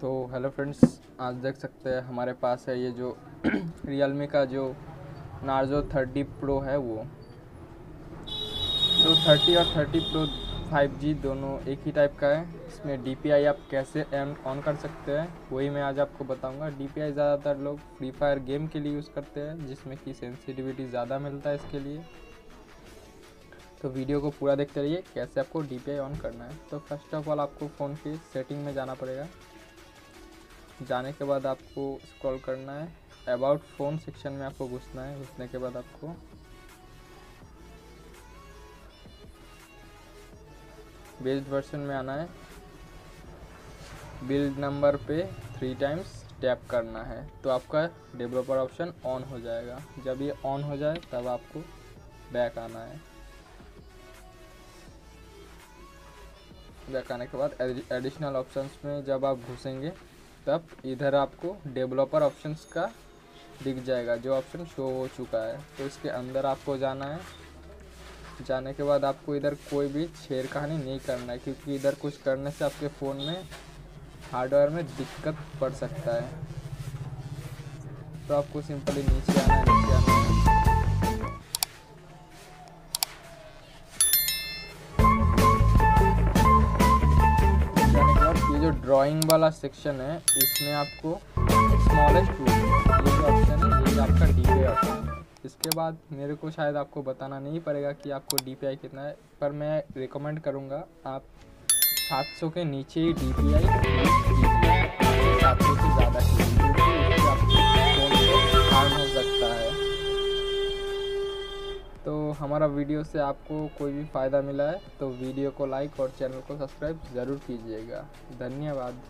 तो hello friends आज देख सकते हैं हमारे पास है ये जो रियलमी का जो नार्जो थर्टी प्रो है वो। तो थर्टी और थर्टी प्रो फाइव जी दोनों एक ही टाइप का है। इसमें डी पी आई आप कैसे ऑन कर सकते हैं, वही मैं आज आपको बताऊँगा। डी पी आई ज़्यादातर लोग फ्री फायर गेम के लिए यूज़ करते हैं, जिसमें कि सेंसिटिविटी ज़्यादा मिलता है इसके लिए। तो वीडियो को पूरा देखते रहिए, कैसे आपको आई ऑन करना है। तो फ़र्स्ट ऑफ़ ऑल आपको फ़ोन की सेटिंग में जाना पड़ेगा। जाने के बाद आपको स्क्रॉल करना है। अबाउट फ़ोन सेक्शन में आपको घुसना है। घुसने के बाद आपको बेस्ड वर्जन में आना है। बिल्ड नंबर पे थ्री टाइम्स टैप करना है। तो आपका डेवलपर ऑप्शन ऑन हो जाएगा। जब ये ऑन हो जाए, तब आपको बैक आना है। बैक आने के बाद एडिशनल ऑप्शंस में जब आप घुसेंगे तब इधर आपको डेवलपर ऑप्शंस का दिख जाएगा, जो ऑप्शन शो हो चुका है। तो इसके अंदर आपको जाना है। जाने के बाद आपको इधर कोई भी छेड़खानी नहीं करना है, क्योंकि इधर कुछ करने से आपके फ़ोन में हार्डवेयर में दिक्कत पड़ सकता है। तो आपको सिंपली नीचे आना है, नीचे आना है। जो ड्राइंग वाला सेक्शन है, इसमें आपको स्मॉलेस्ट ये जो ऑप्शन है, ये आपका डी पी ऑप्शन है। इसके बाद मेरे को शायद आपको बताना नहीं पड़ेगा कि आपको डी पी आई कितना है, पर मैं रिकमेंड करूँगा, आप 700 के नीचे ही डी पी हमारा वीडियो से आपको कोई भी फ़ायदा मिला है तो वीडियो को लाइक और चैनल को सब्सक्राइब ज़रूर कीजिएगा। धन्यवाद।